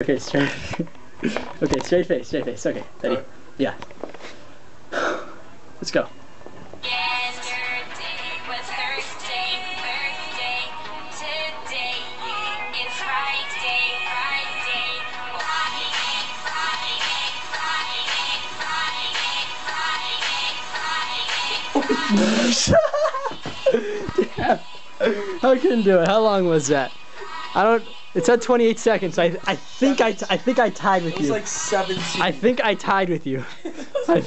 Okay, straight. okay, straight face, straight face. Okay, ready? Alright. Yeah. Let's go. Yesterday was Thursday, Thursday. Today is Friday, Friday. Friday, Friday, Friday, Friday, Friday, Friday. Damn. I couldn't do it. How long was that? I don't. It said 28 seconds. I I think I I think I tied with It was you. like 17. I think I tied with you. I